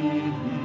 mm-hmm.